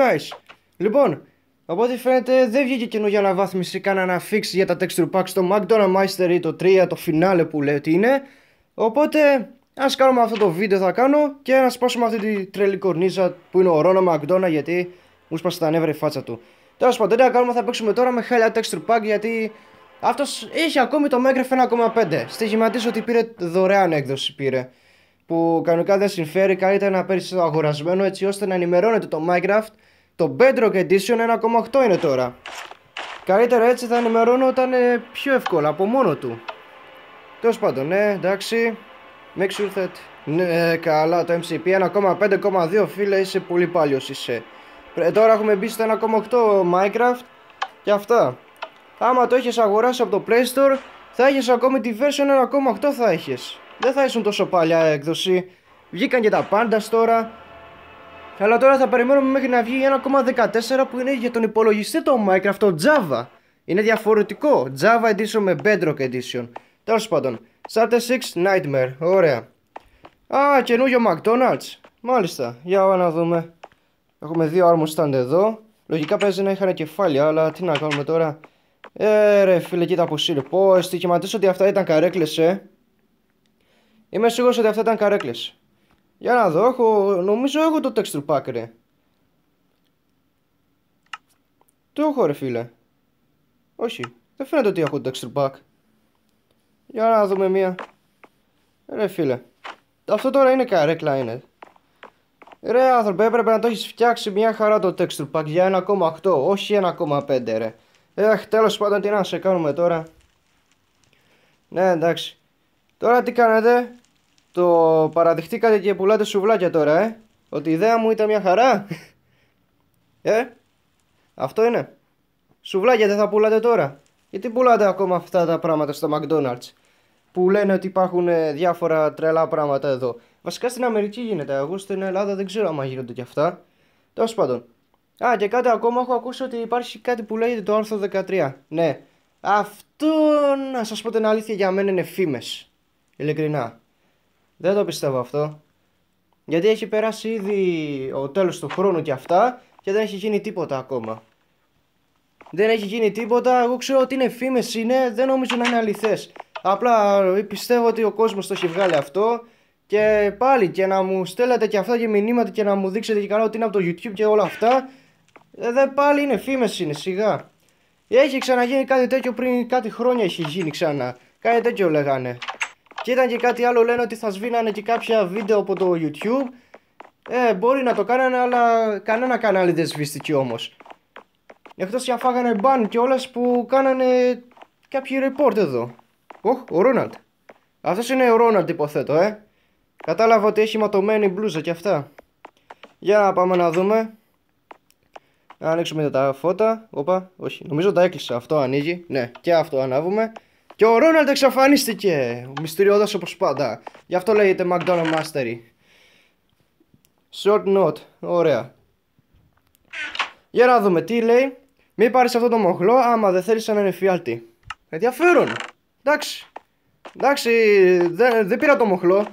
Guys, λοιπόν, από ό,τι φαίνεται δεν βγήκε καινούργια αναβάθμιση, κάνανε fix για τα texture packs στο McDonald's Meister ή το 3, το finale που λέει ότι είναι. Οπότε, ας κάνουμε αυτό το βίντεο θα κάνω και να σπάσουμε αυτή τη τρελή κορνίζα που είναι ο Ρόνο McDonald γιατί μου σπάσε τα νεύρα η φάτσα του. Τέλος πάντων, δεν θα κάνουμε, θα παίξουμε τώρα με χάλια texture pack γιατί αυτός είχε ακόμη το Minecraft 1,5. Στοιχηματίζω ότι πήρε δωρεάν έκδοση πήρε. Που κανονικά δεν συμφέρει, καλύτερα να παίρνει το αγορασμένο έτσι ώστε να ενημερώνεται το Minecraft. Το Bedrock Edition 1,8 είναι τώρα. Καλύτερα έτσι θα ενημερώνω όταν είναι πιο εύκολα από μόνο του. Τέλος πάντων, ναι, εντάξει. Make sure that. Ναι, καλά, το MCP 1,5,2 φίλε είσαι πολύ πάλιος είσαι. Ε, τώρα έχουμε μπει στο 1,8 Minecraft και αυτά. Άμα το έχεις αγοράσει από το Play Store, θα έχεις ακόμη τη version 1,8 θα έχεις. Δεν θα ήσουν τόσο παλιά έκδοση. Βγήκαν και τα πάντα τώρα. Αλλά τώρα θα περιμένουμε μέχρι να βγει 1,14 που είναι για τον υπολογιστή το Minecraft, το Java. Είναι διαφορετικό. Java Edition με Bedrock Edition. Τέλος πάντων. Starter 6 Nightmare. Ωραία. Α, καινούριο McDonald's. Μάλιστα. Για να δούμε. Έχουμε δύο armor stand εδώ. Λογικά παίζει να είχαν κεφάλια, αλλά τι να κάνουμε τώρα. Ε, ρε φίλε, κοίτα που είναι. Πω, στοιχηματίσω ότι αυτά ήταν καρέκλες, ε. Είμαι σίγουρος ότι αυτά ήταν καρέκλες. Για να δω, έχω, νομίζω έχω το texture pack, ρε. Το έχω, ρε φίλε. Όχι, δεν φαίνεται ότι έχω το texture pack. Για να δούμε μία. Ρε φίλε. Αυτό τώρα είναι καρέκλα, είναι. Ρε άνθρωπε, έπρεπε να το έχεις φτιάξει μια χαρά το texture pack για 1,8, όχι 1,5 ρε. Εχ, τέλος πάντων τι να σε κάνουμε τώρα. Ναι, εντάξει. Τώρα τι κάνετε; Το παραδεχτήκατε και πουλάτε σουβλάκια τώρα, ε. Ότι η ιδέα μου ήταν μια χαρά. ε, αυτό είναι. Σουβλάκια δεν θα πουλάτε τώρα. Γιατί πουλάτε ακόμα αυτά τα πράγματα στο McDonald's. Που λένε ότι υπάρχουν ε, διάφορα τρελά πράγματα εδώ. Βασικά στην Αμερική γίνεται. Εγώ στην Ελλάδα δεν ξέρω αν γίνονται κι αυτά. Τέλος πάντων. Α, και κάτι ακόμα έχω ακούσει ότι υπάρχει κάτι που λέγεται το άρθρο 13. Ναι. Αυτό να σας πω την αλήθεια για μένα είναι φήμες. Ειλικρινά. Δεν το πιστεύω αυτό. Γιατί έχει περάσει ήδη ο τέλος του χρόνου και αυτά και δεν έχει γίνει τίποτα ακόμα. Δεν έχει γίνει τίποτα, εγώ ξέρω ότι είναι φήμες είναι, δεν νομίζω να είναι αληθές. Απλά πιστεύω ότι ο κόσμος το έχει βγάλει αυτό και πάλι και να μου στέλνετε και αυτά και μηνύματα και να μου δείξετε και καλά ότι είναι από το YouTube και όλα αυτά. Ε, δεν πάλι είναι φήμες είναι σιγά. Έχει ξαναγίνει κάτι τέτοιο πριν κάτι χρόνια έχει γίνει ξανά. Κάτι τέτοιο λέγανε. Και ήταν και κάτι άλλο λένε ότι θα σβήνανε και κάποια βίντεο από το YouTube. Ε, μπορεί να το κάνανε αλλά κανένα κανάλι δεν σβήστηκε όμως. Εκτός και αν φάγανε μπαν και όλες που κάνανε κάποιοι report εδώ. Οχ, ο Ρόναλντ. Αυτός είναι ο Ρόναλντ υποθέτω, ε. Κατάλαβα ότι έχει ματωμένη μπλούζα και αυτά. Για να πάμε να δούμε. Να ανοίξουμε τα φώτα. Όπα, όχι. Νομίζω τα έκλεισα. Αυτό ανοίγει. Ναι, και αυτό ανάβουμε. Και ο Ρόναλντ εξαφανίστηκε. Ο μυστηριώδας όπως πάντα. Γι' αυτό λέγεται McDonald Mastery. Short note. Ωραία. Για να δούμε τι λέει. Μην πάρεις αυτό το μοχλό άμα δεν θέλεις έναν εφιάλτη. Ενδιαφέρον. Εντάξει. Εντάξει, δεν, δεν πήρα το μοχλό.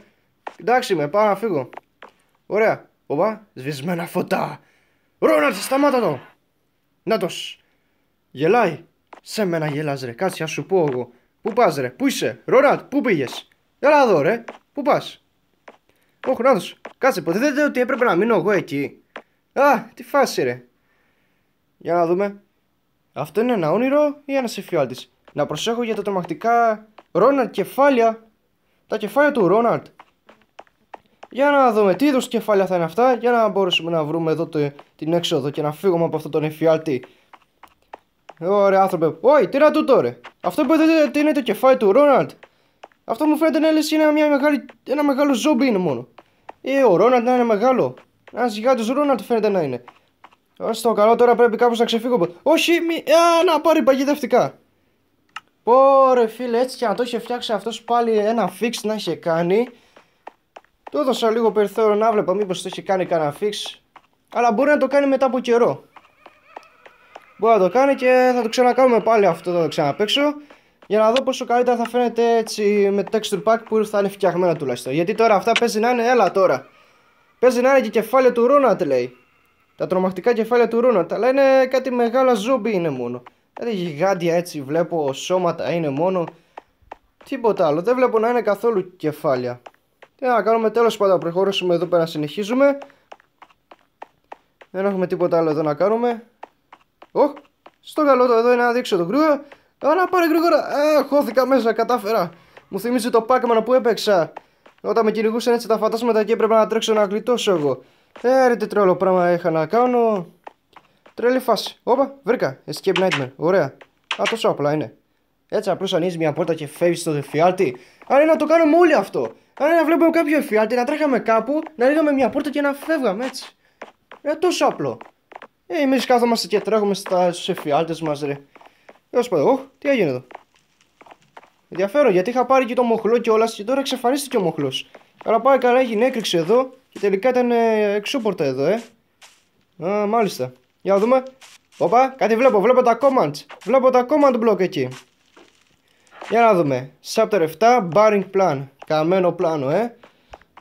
Εντάξει με, πάω να φύγω. Ωραία. Οπα, σβησμένα φωτά. Ρόναλτ, σταμάτα το. Νάτος. Γελάει. Σε μένα γελάς ρε, κάτσε να σου πω εγώ. Πού πας ρε, πού είσαι, Ρόναλτ, πού πήγες; Έλα εδώ ρε, πού πας; Όχι, νάτος, κάτσε, ποτέ δεν ότι έπρεπε να μείνω εγώ εκεί. Α, τι φάση ρε. Για να δούμε. Αυτό είναι ένα όνειρο ή ένας εφιάλτης; Να προσέχω για τα τρομακτικά Ρόναλτ κεφάλια. Τα κεφάλια του Ρόναλτ. Για να δούμε τι είδους κεφάλια θα είναι αυτά. Για να μπορέσουμε να βρούμε εδώ το, την έξοδο και να φύγουμε από αυτόν τον εφιάλτη. Ωραία άνθρωπε. Όχι, τι να τούτο ρε. Αυτό που δεν είναι το κεφάλι του Ρόναλτ. Αυτό μου φαίνεται να λες είναι μια μεγάλη, ένα μεγάλο ζόμπι είναι μόνο. Ε, ο Ρόναλτ να είναι μεγάλο. Ένας γιγάντιος Ρόναλτ φαίνεται να είναι. Στο καλό τώρα πρέπει κάπως να ξεφύγω. Όχι, μη... Α, να πάρει παγιδευτικά. Πόρε φίλε, έτσι και να το είχε φτιάξει αυτός πάλι ένα fix να είχε κάνει. Του έδωσα λίγο περιθώριο να βλέπα μήπως το είχε κάνει κανένα fix. Αλλά μπορεί να το κάνει μετά από καιρό. Μπορεί να το κάνει και θα το ξανακάνουμε πάλι αυτό, θα το ξαναπέξω. Για να δω πόσο καλύτερα θα φαίνεται έτσι με texture pack που θα είναι φτιαγμένα τουλάχιστον. Γιατί τώρα αυτά παίζει να είναι, έλα τώρα. Παίζει να είναι και κεφάλαιο του Ρόνατ λέει. Τα τρομακτικά κεφάλια του Ρόναλτ. Αλλά είναι κάτι μεγάλα ζόμπι είναι μόνο. Δηλαδή γιγάντια έτσι βλέπω σώματα είναι μόνο. Τίποτα άλλο. Δεν βλέπω να είναι καθόλου κεφάλια. Τι να κάνουμε τέλος πάντων. Προχωρήσουμε εδώ πέρα. Συνεχίζουμε. Δεν έχουμε τίποτα άλλο εδώ να κάνουμε. Οχ, στο καλό το εδώ είναι να δείξω το γρήγορα. Α, να πάρε γρήγορα. Α, χώθηκα μέσα, κατάφερα. Μου θυμίζει το Pac-Man που έπαιξα. Όταν με κυνηγούσαν έτσι τα φαντάσματα και έπρεπε να τρέξω να γλιτώσω εγώ. Ε, ρε, τι τρελό πράγμα είχα να κάνω. Τρελή φάση. Όπα, βρήκα. Escape Nightmare. Ωραία. Α, τόσο απλά είναι. Έτσι απλώς ανοίγεις μια πόρτα και φεύγεις στο εφιάλτη. Αν είναι να το κάνουμε όλοι αυτό. Αν είναι να βλέπουμε κάποιο εφιάλτη, να τρέχαμε κάπου, να ανοίγαμε μια πόρτα και να φεύγαμε έτσι. Ε, τόσο απλό. Ε, εμείς κάθομαστε και τρέχουμε στους εφιάλτες μας, ρε. Τέλο πάντων, τι έγινε εδώ; Ενδιαφέρον γιατί είχα πάρει και το μοχλό και όλα και τώρα εξαφανίστηκε ο μοχλός. Αλλά πάει καλά, έγινε έκρηξη εδώ και τελικά ήταν ε, εξώπορτα εδώ, ε. Α, μάλιστα. Για να δούμε. Οπα, κάτι βλέπω, βλέπω τα commands. Βλέπω τα command block εκεί. Για να δούμε. Chapter 7, Barring Plan. Καμένο πλάνο, ε.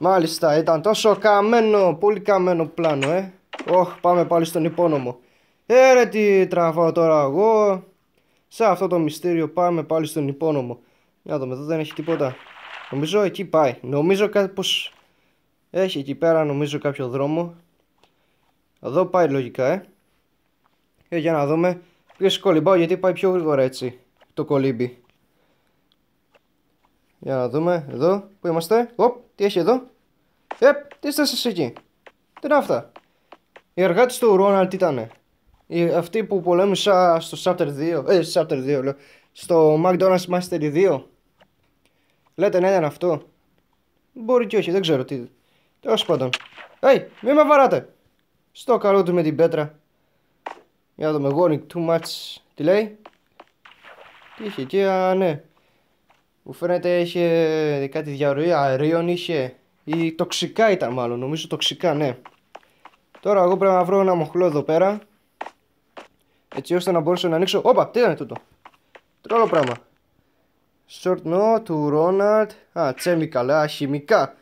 Μάλιστα, ήταν τόσο καμένο, πολύ καμένο πλάνο, ε. Όχ, πάμε πάλι στον υπόνομο. Ε, ρε, τι τραβάω τώρα εγώ. Σε αυτό το μυστήριο πάμε πάλι στον υπόνομο. Για να δούμε, εδώ δεν έχει τίποτα. Νομίζω εκεί πάει. Νομίζω πως έχει εκεί πέρα νομίζω κάποιο δρόμο. Εδώ πάει λογικά, ε. ε για να δούμε. Ποιος κολυμπάω γιατί πάει πιο γρήγορα έτσι. Το κολύμπι. Για να δούμε. Εδώ. Πού είμαστε. Οπ. Τι έχει εδώ. Ε, τι είστε εσείς εκεί. Τι είναι αυτά. Οι εργάτες του Ρόναλτ ήτανε. Οι, αυτοί που πολέμησα στο Chapter 2. Ε, στο Chapter 2 λέω. Στο McDonald's Mastery 2. Λέτε ναι ήταν αυτό. Μπορεί και όχι, δεν ξέρω τι. Τέλος πάντων. Hey, μη με βαράτε. Στο καλό του με την πέτρα. Για να δούμε. Warning too much. Τι λέει; Τι είχε εκεί, α, ναι. Μου φαίνεται είχε κάτι διαρροή αερίων είχε. Ή τοξικά ήταν μάλλον. Νομίζω τοξικά, ναι. Τώρα εγώ πρέπει να βρω ένα μοχλό εδώ πέρα. Έτσι ώστε να μπορέσω να ανοίξω. Όπα, τι ήταν τούτο; Τρόλο πράγμα. Short no του Ρόναλτ. Α, τσέμικα, α, χημικά.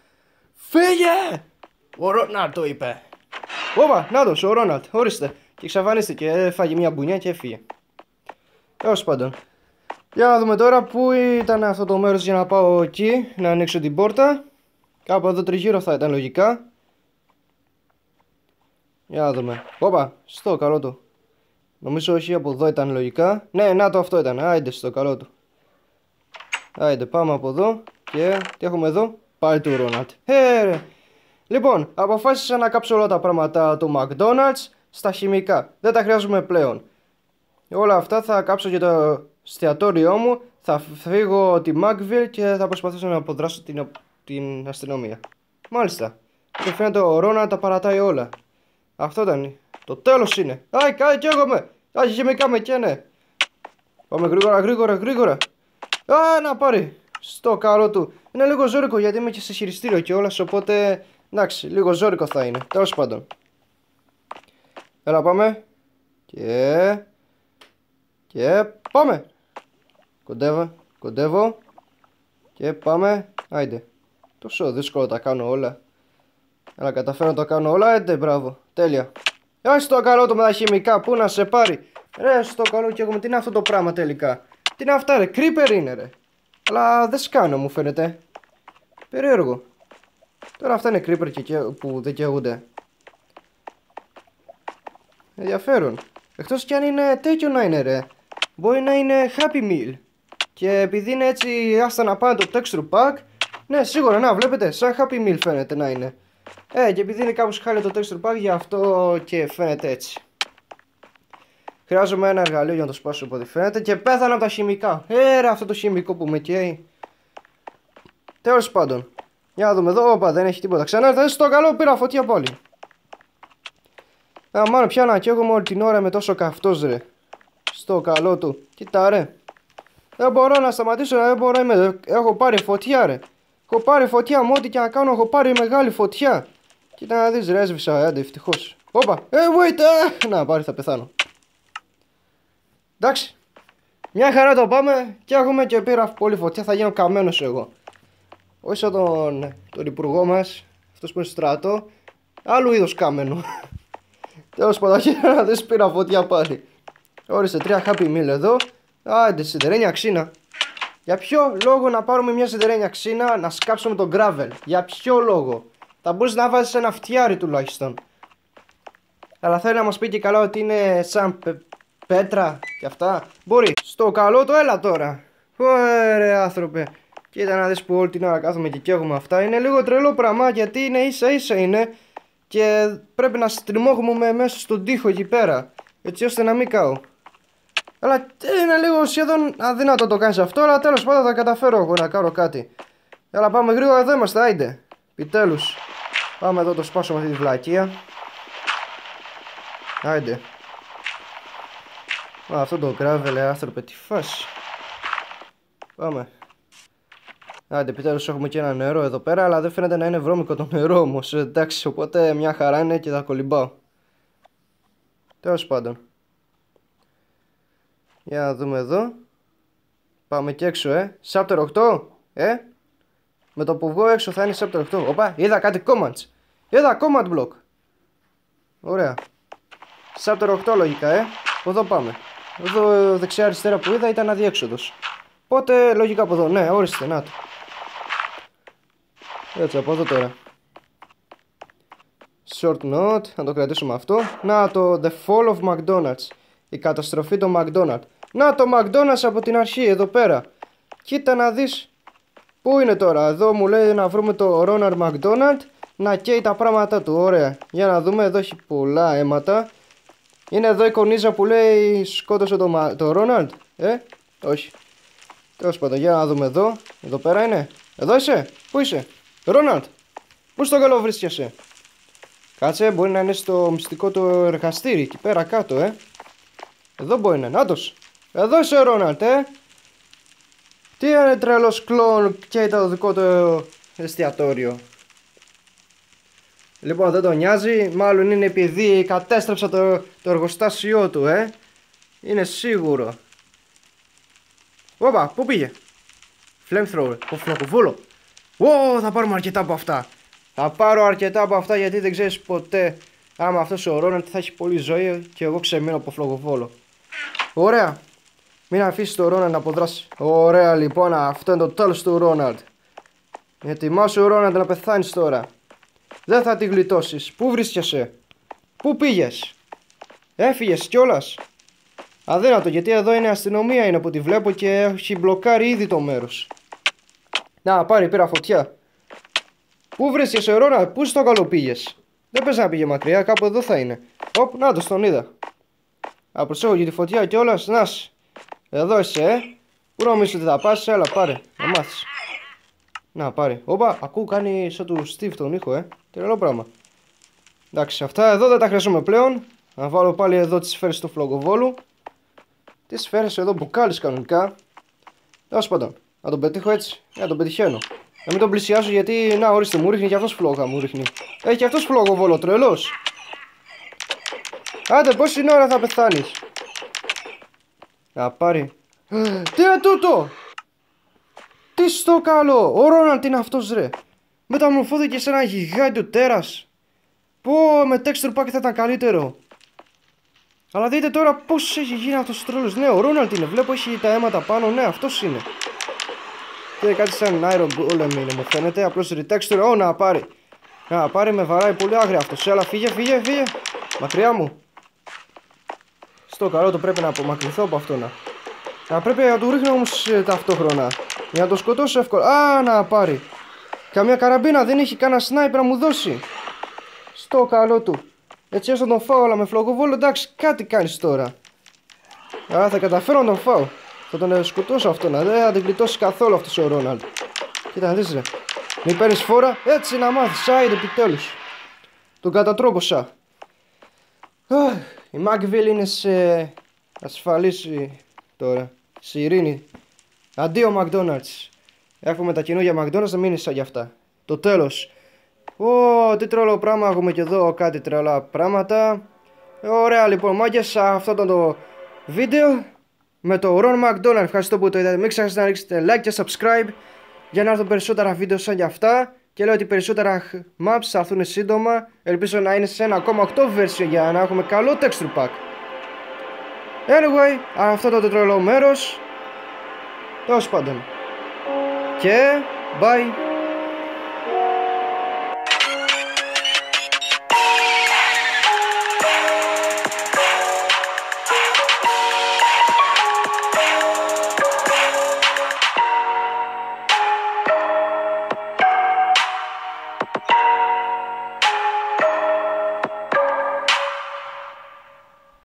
Φύγε! Ο Ρόναλτ το είπε. Όπα, να ο Ρόναλτ, ορίστε. Και εξαφανίστηκε, έφαγε μια μπουνιά και έφυγε. Τέλος πάντων. Για να δούμε τώρα πού ήταν αυτό το μέρος για να πάω εκεί, να ανοίξω την πόρτα. Κάπου εδώ τριγύρω θα ήταν λογικά. Για να δούμε. Όπα, στο καλό του. Νομίζω όχι από εδώ ήταν λογικά. Ναι, να το αυτό ήταν. Άιντε στο καλό του. Άιντε, πάμε από εδώ. Και τι έχουμε εδώ; Πάλι του Ρόναλτ. Ε, Λοιπόν, αποφάσισα να κάψω όλα τα πράγματα του McDonald's στα χημικά. Δεν τα χρειάζομαι πλέον. Όλα αυτά θα κάψω για το εστιατόριό μου. Θα φύγω τη Magville και θα προσπαθήσω να αποδράσω την, την αστυνομία. Μάλιστα. Και φαίνεται ο Ρόναλτ τα παρατάει όλα. Αυτό ήταν. Το τέλος είναι. Αϊ, κάτι καίγομαι. Αϊ, χημικά με καίνε. Πάμε γρήγορα, γρήγορα, γρήγορα. Α, να πάρει. Στο καλό του. Είναι λίγο ζώρικο γιατί είμαι και σε χειριστήριο κιόλα, οπότε εντάξει, λίγο ζώρικο θα είναι. Τέλος πάντων. Έλα, πάμε. Και. Και πάμε. Κοντεύω, κοντεύω. Και πάμε. Άιντε. Τόσο δύσκολο τα κάνω όλα. Αλλά καταφέρω να το κάνω όλα, έντε μπράβο. Τέλεια. Άχι το καλό το με τα χημικά, πού να σε πάρει. Ρε, στο καλό και εγώ με τι είναι αυτό το πράγμα τελικά; Τι είναι αυτά ρε, creeper είναι ρε. Αλλά δεν σκάνω μου φαίνεται. Περίεργο. Τώρα αυτά είναι creeper και που δεν καίγονται. Ενδιαφέρον. Εκτός κι αν είναι τέτοιο να είναι ρε. Μπορεί να είναι happy meal. Και επειδή είναι έτσι άστα να πάνε το texture pack. Ναι σίγουρα να βλέπετε σαν happy meal φαίνεται να είναι. Ε και επειδή είναι κάπως χάλιο το texture pack γι' αυτό και φαίνεται έτσι. Χρειάζομαι ένα εργαλείο για να το σπάσω από ό,τι φαίνεται και πέθανα από τα χημικά. Έρα αυτό το χημικό που με καίει. Τέλος πάντων. Για να δούμε εδώ. Όπα δεν έχει τίποτα. Ξανά ήρθα στο καλό πήρα φωτιά πάλι. Α, μάλλον πια να καίγομαι όλη την ώρα με τόσο καυτός ρε. Στο καλό του. Κοίτα ρε. Δεν μπορώ να σταματήσω, δεν μπορώ είμαι. Έχω πάρει φωτιά ρε. Έχω πάρει φωτιά, μου ό,τι και να κάνω έχω πάρει μεγάλη φωτιά. Κοίτα να δεις ρε, έσβησα, άντε ευτυχώς. Όπα, ε, wait, ε, να πάρει θα πεθάνω. Εντάξει. Μια χαρά το πάμε και έχουμε και πήρα πολύ φωτιά. Θα γίνω καμένος εγώ. Όχι σαν τον, τον υπουργό μας, αυτός που είναι στο στράτο. Άλλου είδο καμένο. Τέλος πάντων, να δεν σπήρα φωτιά πάλι. Όρισε τρία happy meal εδώ. Άντε, σιδερένια ξύνα. Για ποιο λόγο να πάρουμε μια σιδερένια ξύνα να σκάψουμε τον gravel; Για ποιο λόγο; Θα μπορούσε να βάζεις ένα φτιάρι τουλάχιστον. Αλλά θέλει να μας πει και καλά ότι είναι σαν πέτρα και αυτά. Μπορεί. Στο καλό το έλα τώρα. Ωραία άνθρωπε. Κοίτα να δεις που όλη την ώρα κάθομαι και καίγουμε αυτά. Είναι λίγο τρελό πράγμα γιατί είναι ίσα ίσα είναι. Και πρέπει να στριμώγουμε μέσα στον τοίχο εκεί πέρα. Έτσι ώστε να μην κάω. Αλλά είναι λίγο σχεδόν αδύνατο το κάνεις αυτό. Αλλά τέλος πάντων θα καταφέρω εγώ να κάνω κάτι. Αλλά πάμε γρήγορα εδώ είμαστε. Άιντε. Επιτέλους. Πάμε εδώ το σπάσω με αυτή τη βλακεία. Άιντε. Α, αυτό το gravel, άνθρωπε, τι φάση. Πάμε. Άντε, επιτέλους έχουμε και ένα νερό εδώ πέρα, αλλά δεν φαίνεται να είναι βρώμικο το νερό όμως. Εντάξει, οπότε μια χαρά είναι και θα κολυμπάω. Τέλος πάντων. Για να δούμε εδώ. Πάμε και έξω, ε. Chapter 8, ε. Με το που βγω έξω θα είναι chapter 8. Οπα, είδα κάτι comments. Είδα comment block. Ωραία. Chapter 8 λογικά, ε. Εδώ πάμε. Εδώ δεξιά αριστερά που είδα ήταν αδιέξοδος. Οπότε λογικά από εδώ. Ναι, ορίστε, να το. Έτσι, από εδώ τώρα. Short note, να το κρατήσουμε αυτό. Να το The Fall of McDonald's. Η καταστροφή των McDonald's. Να το McDonald's από την αρχή, εδώ πέρα. Κοίτα να δεις. Πού είναι τώρα, εδώ μου λέει να βρούμε το Ronald McDonald να καίει τα πράγματα του, ωραία. Για να δούμε, εδώ έχει πολλά αίματα. Είναι εδώ η κονίζα που λέει σκότωσε το, το Ronald, ε, όχι. Τέλος πάντων, για να δούμε εδώ. Εδώ πέρα είναι. Εδώ είσαι; Πού είσαι; Ρόναλτ. Πού στο καλό βρίσκεσαι; Κάτσε, μπορεί να είναι στο μυστικό το εργαστήρι. Εκεί πέρα κάτω, ε. Εδώ μπορεί να είναι. Νάτος. Εδώ είσαι, Ρόναλτ, ε. Τι είναι τρελός κλόν και το δικό του εστιατόριο. Λοιπόν, δεν τον νοιάζει. Μάλλον είναι επειδή κατέστρεψα το, το εργοστάσιό του, ε. Είναι σίγουρο. Όπα, πού πήγε; Flamethrower, ο φλοκοβούλο. Ω, θα πάρουμε αρκετά από αυτά. Θα πάρω αρκετά από αυτά γιατί δεν ξέρεις ποτέ άμα αυτός ο Ρόναλντ θα έχει πολλή ζωή και εγώ ξεμείνω από φλογοβόλο. Ωραία. Μην αφήσεις το Ρόναλντ να αποδράσει. Ωραία λοιπόν, αυτό είναι το τέλος του Ρόναλντ. Ετοιμάσου ο Ρόναλντ να πεθάνεις τώρα. Δεν θα τη γλιτώσεις. Πού βρίσκεσαι, Πού πήγες, Έφυγες κιόλας; Αδύνατο γιατί εδώ είναι αστυνομία είναι που τη βλέπω και έχει μπλοκάρει ήδη το μέρος. Να πάρει πήρα φωτιά. Πού βρίσκεσαι Ρώνα, πού στο καλό πήγες; Δεν πες να πήγε μακριά, κάπου εδώ θα είναι. Οπ, να το τον είδα. Α, προσέχω για τη φωτιά και όλα, να Εδώ είσαι, ε. Πού νομίζεις ότι θα πας, έλα πάρε, να μάθεις. Να πάρει. Όπα, ακούω κάνει σαν του Steve τον ήχο, ε. Τρελό πράγμα. Εντάξει, αυτά εδώ δεν τα χρειάζομαι πλέον. Να βάλω πάλι εδώ τις σφαίρες του φλογοβόλου. Τις σφαίρες εδώ μπουκάλι κανονικά. Τέλος πάντων, να τον πετύχω έτσι. Να τον πετυχαίνω. Να μην τον πλησιάσω γιατί, να ορίστε, μου ρίχνει και αυτός φλόγα μου ρίχνει. Έχει και αυτός φλόγο βόλο, τρελός. Άντε, πόση ώρα θα πεθάνεις; Να πάρει. Τι είναι τούτο! Τι στο καλό! Ο Ρόναλτ είναι αυτός ρε! Μεταμορφώθηκε σε ένα γιγάντιο τέρας. Πω, με texture pack θα ήταν καλύτερο. Αλλά δείτε τώρα πώς έχει γίνει αυτός ο τρόλος. Ναι, ο Ρόναλτ είναι. Βλέπω έχει τα αίματα πάνω. Ναι, αυτός είναι. Και κάτι σαν Iron Golem είναι, μου φαίνεται. Απλώς retexture. Ω, να πάρει. Να πάρει, με βαράει πολύ άγρια αυτός. Έλα, φύγε, φύγε, φύγε. Μακριά μου. Στο καλό το πρέπει να απομακρυνθώ από αυτό να. Να πρέπει να του ρίχνω όμως ε, ταυτόχρονα. Για να το σκοτώσω εύκολα. Α, να πάρει. Καμία καραμπίνα δεν έχει κανένα σνάιπ να μου δώσει. Στο καλό του. Έτσι ώστε να τον φάω, αλλά με φλογοβόλο εντάξει, κάτι κάνεις τώρα. Άρα θα καταφέρω να τον φάω. Θα τον σκοτώσω αυτό να δεν θα την γλιτώσει καθόλου αυτός ο Ρόναλντ. Κοίτα να δεις ρε. Μην παίρνεις φόρα, έτσι να μάθεις. Άιντε επιτέλους. Τον κατατρόπωσα. Η Μάκβιλ είναι σε ασφαλής τώρα. Σε ειρήνη. Αντίο Μακδόναλτς. Έχουμε τα καινούργια Μακδόναλτς να μείνεις σαν γι' αυτά. Το τέλος. Ω, τι τρελό πράγμα έχουμε και εδώ, κάτι τρελά πράγματα. Ωραία λοιπόν, μάγκες, αυτό ήταν το βίντεο με το Ron McDonald. Ευχαριστώ που το είδατε. Μην ξεχάσετε να ρίξετε like και subscribe για να έρθουν περισσότερα βίντεο σαν και αυτά. Και λέω ότι περισσότερα maps θα έρθουν σύντομα. Ελπίζω να είναι σε ένα ακόμα 8 version για να έχουμε καλό texture pack. Anyway, αυτό το τρελό μέρος. Τέλος πάντων. Και bye.